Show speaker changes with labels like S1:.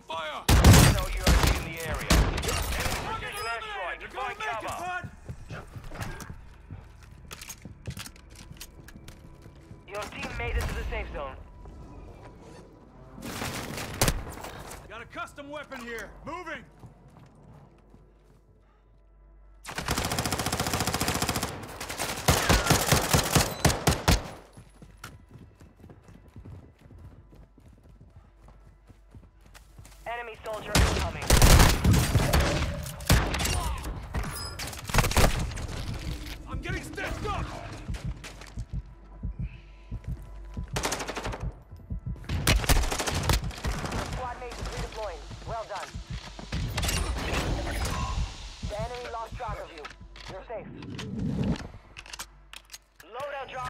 S1: fire!
S2: No UAV in the area.
S1: Precision airstrike. Find cover.
S2: Your team made it to the safe zone.
S1: Got a custom weapon here. Moving!
S2: Enemy soldier incoming.
S1: I'm getting stitched up!
S2: Squad mates redeploying. Well done. The enemy lost track of you. You're safe.